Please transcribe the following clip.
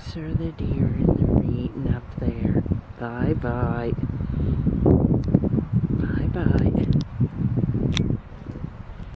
Those are the deer and they're eating up there. Bye bye. Bye bye.